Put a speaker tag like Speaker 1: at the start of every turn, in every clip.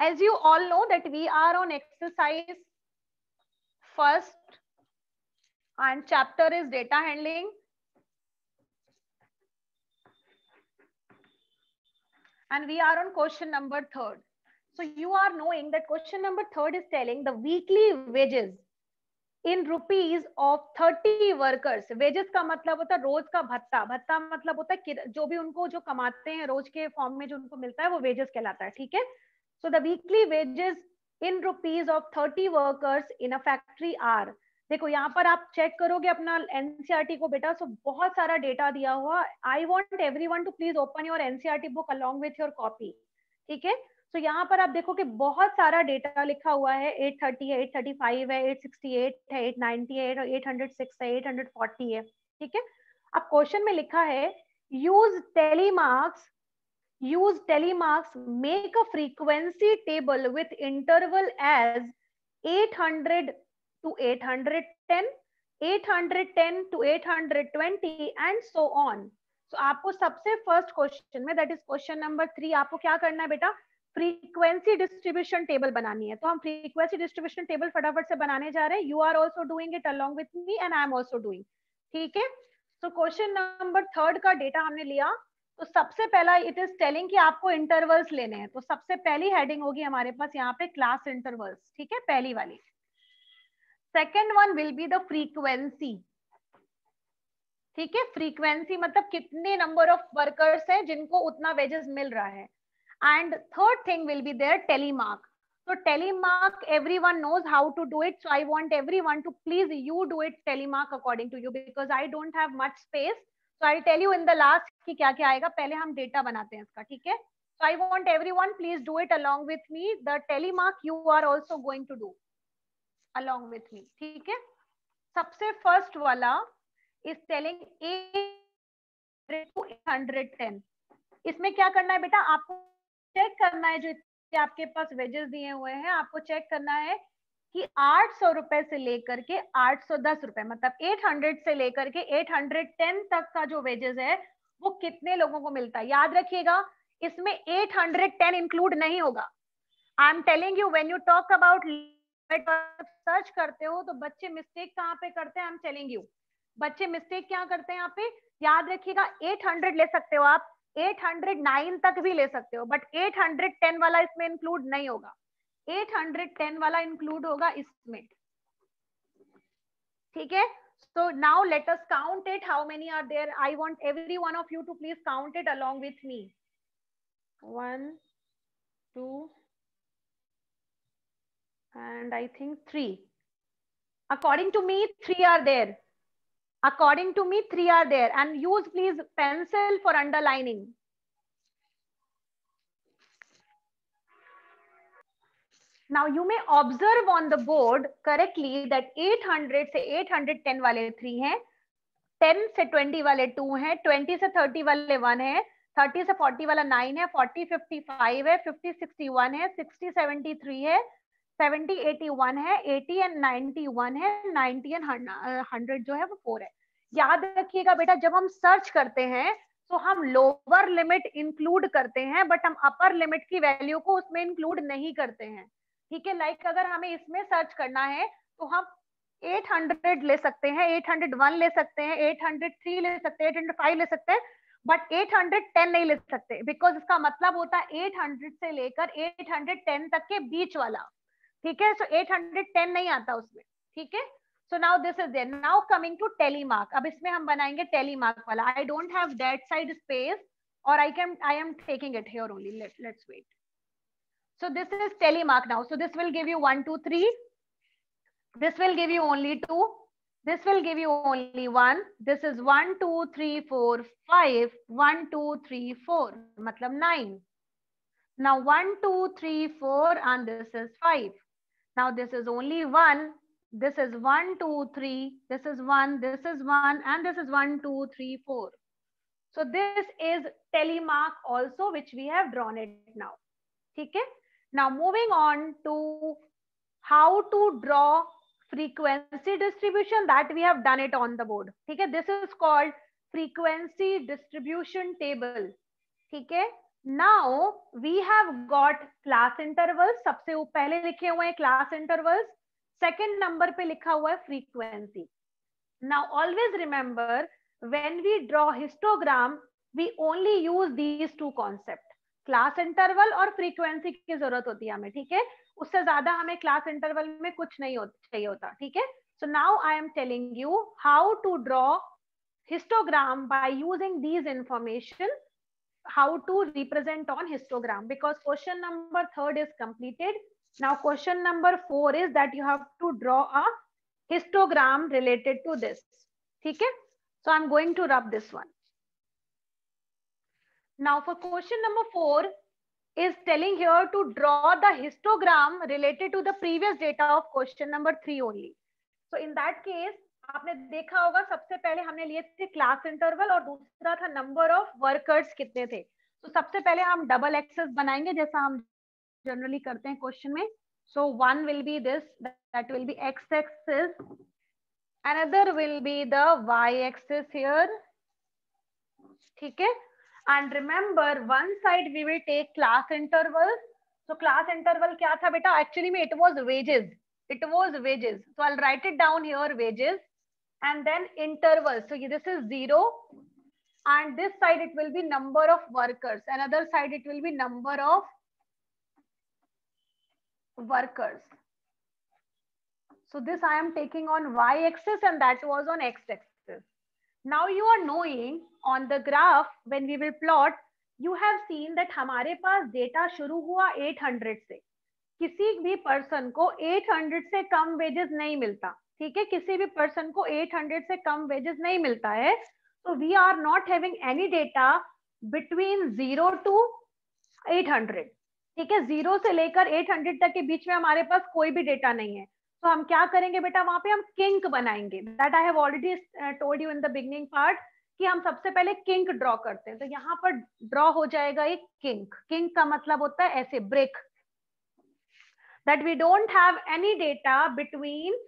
Speaker 1: as you all know that we are on exercise first and chapter is data handling and we are on question number third so you are knowing that question number third is telling the weekly wages in rupees of thirty workers wages का मतलब होता है रोज का भत्ता भत्ता मतलब होता है जो भी उनको जो कमाते हैं रोज के फॉर्म में जो उनको मिलता है वो वेजेस कहलाता है ठीक है so the weekly wages in rupees of thirty workers in a factory are देखो यहाँ पर आप चेक करोगे अपना एनसीआरटी को बेटा सो बहुत सारा डेटा दिया हुआ। I want every one to please open your NCERT book along with your copy ठीक है? सो यहाँ पर आप देखो कि बहुत सारा डेटा लिखा हुआ है। 830 है 835 है 868 है 898 है 806 है 840 है, ठीक है? अब क्वेश्चन में लिखा है use tally marks use telemarks, make a frequency table with interval as 800 to 810 810 to 820 and so on. So, आपको सबसे फ़र्स्ट क्वेश्चन में that is question number three आपको क्या करना है बेटा? फ्रीक्वेंसी डिस्ट्रीब्यूशन टेबल बनानी है। तो हम फ्रीक्वेंसी डिस्ट्रीब्यूशन टेबल फटाफट से बनाने जा रहे हैं। You are also doing it along with me and I am also doing ठीक है? तो क्वेश्चन नंबर थर्ड का डेटा हमने लिया। तो सबसे पहला इट इज़ टेलिंग कि आपको इंटरवल्स लेने हैं। तो सबसे पहली हेडिंग होगी हमारे पास यहाँ पे क्लास इंटरवल्स ठीक है? पहली वाली। Second one will be the frequency ठीक है? फ्रीक्वेंसी मतलब कितने नंबर ऑफ़ वर्कर्स हैं जिनको उतना वेजेस मिल रहा है। And third thing will be their tally mark तो tally mark every one knows how to do it so I want every one to please you do it tally mark according to you because I don't have much space so I tell you in the last कि क्या क्या आएगा, पहले हम data बनाते हैं इसका, ठीक है? So I want every one please do it along with me the tally mark you are also going to do along with me ठीक है? सबसे फ़र्स्ट वाला इज़ टेलिंग हंड्रेड टेन इसमें क्या करना है बेटा? आपको चेक करना है जो आपके पास वेजेस दिए हुए हैं, आपको चेक करना है कि आठ सौ रुपए से लेकर के आठ सौ दस रुपए मतलब एट हंड्रेड से लेकर के एट हंड्रेड टेन तक का जो वेजेस है, वो कितने लोगों को मिलता है? याद रखिएगा, इसमें एट हंड्रेड टेन इंक्लूड नहीं होगा। I am telling you when you talk about search करते हो तो बच्चे मिस्टेक कहाँ पे करते हैं? आई एम टेलिंग यू बच्चे मिस्टेक क्या करते हैं यहाँ पे? याद रखिएगा 800 ले सकते हो आप 809 तक भी ले सकते हो बट 810 वाला इसमें इंक्लूड नहीं होगा। 810 वाला इंक्लूड होगा इसमें। ठीक है? So now let us count it how many are there I want every one of you to please count it along with me one two and I think three according to me three are there according to me three are there and use please pencil for underlining Now, you may observe on the board correctly that 800 से 810 वाले three हैं 10 से 20 वाले to हैं 20 से 30 वाले one है 30 से 40 वाला नाइन है 40 55 है 50 61 है 60 73 है 70 81 है 80 एंड 91 है 90 एंड 100 जो है वो फोर है। याद रखिएगा बेटा, जब हम सर्च करते हैं तो हम लोअर लिमिट इंक्लूड करते हैं बट हम अपर लिमिट की वैल्यू को उसमें इंक्लूड नहीं करते हैं। ठीक है? लाइक अगर हमें इसमें सर्च करना है तो हम 800 ले सकते हैं 801 ले सकते हैं 803 ले सकते हैं 805 ले सकते हैं बट 810 नहीं ले सकते बिकॉज़ इसका मतलब होता है 800 से लेकर 810 तक के बीच वाला। ठीक है? सो so 810 नहीं आता उसमें। ठीक है? So now this is there now coming to tally mark अब इसमें हम बनाएँगे टेलीमार्क वाला। I don't have that side space और I can I am taking it here only let's wait so this is telemark now so this will give you 1 2 3 this will give you only 2 this will give you only 1 this is 1 2 3 4 5 1 2 3 4 matlab 9 now 1 2 3 4 and this is 5 Now this is only 1. This is 1, 2, 3. This is 1. This is 1. And this is 1, 2, 3, 4. So this is telemark also which we have drawn it now. Okay. Now moving on to how to draw frequency distribution that we have done it on the board. Okay. This is called frequency distribution table. Okay. Now we have got class interval सबसे पहले लिखे हुए हैं class intervals second number पे लिखा हुआ है frequency now always remember when we draw histogram we only use these two concept Class interval और फ्रीक्वेंसी की ज़रूरत होती है हमें ठीक है? उससे ज़्यादा हमें क्लास इंटरवल में कुछ नहीं हो, चाहिए होता ठीक है? So now I am telling you how to draw histogram by using these information how to represent on histogram because question number third is completed now question number four is that you have to draw a histogram related to this ठीक है? So I am going to rub this one now for question number four is telling here to draw the histogram related to the previous data of question number three only. So in that case, आपने देखा होगा सबसे पहले हमने लिए थे class interval और दूसरा था नंबर ऑफ़ वर्कर्स कितने थे? तो सबसे पहले हम डबल एक्सेस बनाएँगे जैसा हम जनरली करते हैं क्वेश्चन में. So one will be this that will be X axis another will be the Y axis here ठीक है? And remember one side we will take class intervals so class interval kya tha beta? Actually it was wages. It was wages. So i'll write it down here wages. And then intervals. So this is zero. And this side it will be number of workers. Another side it will be number of workers. So this i am taking on y axis and that was on x axis now you are knowing on the graph when we will plot, you have seen that हमारे पास data शुरू हुआ 800 से। किसी भी person को 800 से कम wages नहीं मिलता, ठीक है? किसी भी पर्सन को 800 से कम वेजेस नहीं मिलता है। तो we are not having any data between zero to 800 ठीक है? ज़ीरो से लेकर 800 तक के बीच में हमारे पास कोई भी डेटा नहीं है। तो हम क्या करेंगे बेटा? वहाँ पे हम किंक बनाएँगे। That I have already told you in the beginning part कि हम सबसे पहले किंक ड्रॉ करते हैं। तो यहाँ पर ड्रॉ हो जाएगा एक किंक किंक का मतलब होता है ऐसे break that we don't have any data between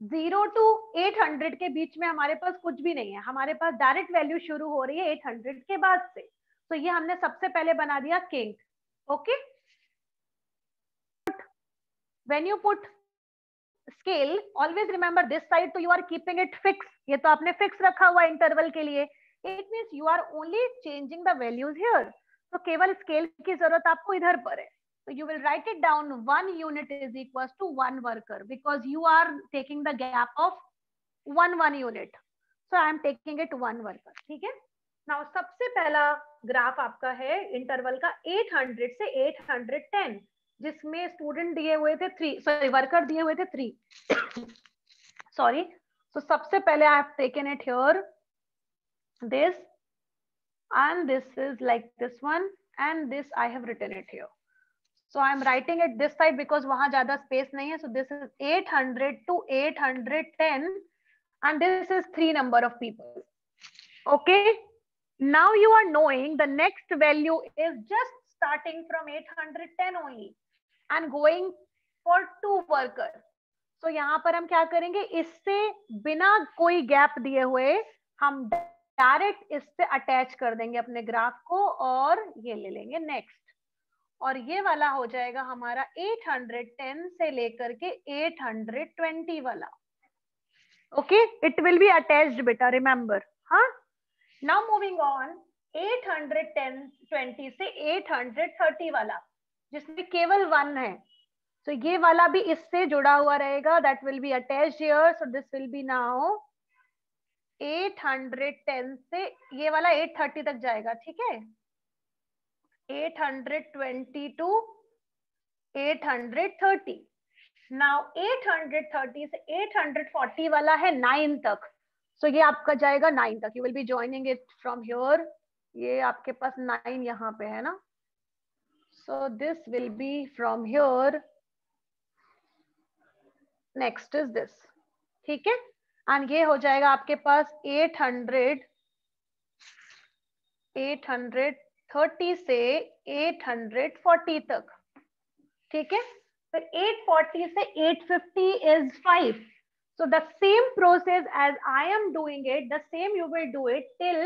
Speaker 1: zero to eight hundred के बीच में हमारे पास कुछ भी नहीं है। हमारे पास डायरेक्ट वैल्यू शुरू हो रही है एट हंड्रेड के बाद से। तो ये हमने सबसे पहले बना दिया kink okay when you put scale always remember this side तो you are keeping it fix ये तो आपने फिक्स रखा हुआ इंटरवल के लिए। It means you are only changing the values here तो केवल स्केल की ज़रूरत आपको इधर पर है so you will write it down, one unit is equals to one worker because you are taking the gap of one one unit. So, i am taking it one worker, ठीक है? Now, सबसे पहला graph आपका है interval का 800 से 810 जिसमें student दिए हुए थे थ्री सॉरी वर्कर दिए हुए थे थ्री सॉरी तो सबसे पहले I have taken it here this and this is like this one and this I have written it here. So I'm writing it this side because वहां ज्यादा space नहीं है. So this is 800 to 810 and this is three number of people. Okay. Now you are knowing the next value is just starting from 810 only And going for two workers. So, यहाँ पर हम क्या करेंगे? इससे बिना कोई गैप दिए हुए हम डायरेक्ट इससे अटैच कर देंगे अपने ग्राफ को और ये ले लेंगे नेक्स्ट और ये वाला हो जाएगा हमारा 810 से लेकर के 820 वाला. Okay it will be attached बेटा रिमेंबर हाँ? नाउ मूविंग ऑन 810 20 से 830 वाला. जिसमें केवल वन है। सो so, ये वाला भी इससे जुड़ा हुआ रहेगा। That will be attached here so this will be now 810 से ये वाला 830 तक जाएगा, ठीक है? 820 टू 830 नाउ 830 से 840 वाला है 9 तक। सो so, ये आपका जाएगा 9 तक। You will be joining it from here ये आपके पास 9 यहाँ पे है ना? so this will be from here next is this ठीक है एंड ये हो जाएगा आपके पास 800 830 से 840 तक ठीक है फिर 840 से 850 is 5 so the same process as i am doing it the same you will do it till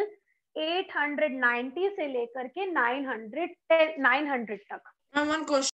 Speaker 1: eight hundred ninety से लेकर के नाइन हंड्रेड नाइन
Speaker 2: हंड्रेड तक। One question